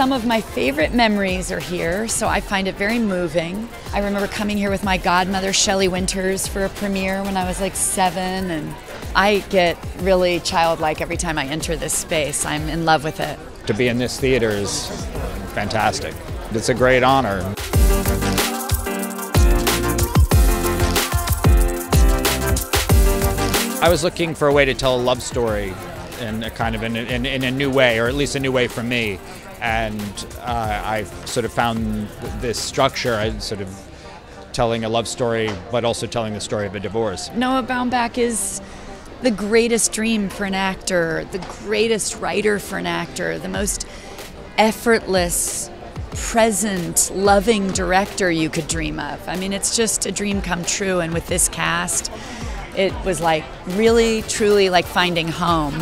Some of my favorite memories are here, so I find it very moving. I remember coming here with my godmother, Shelley Winters, for a premiere when I was like seven, and I get really childlike every time I enter this space. I'm in love with it. To be in this theater is fantastic. It's a great honor. I was looking for a way to tell a love story in a kind of in, in, in a new way, or at least a new way for me. And uh, I sort of found this structure, I sort of telling a love story, but also telling the story of a divorce. Noah Baumbach is the greatest dream for an actor, the greatest writer for an actor, the most effortless, present, loving director you could dream of. I mean, it's just a dream come true. And with this cast, it was like really, truly like finding home.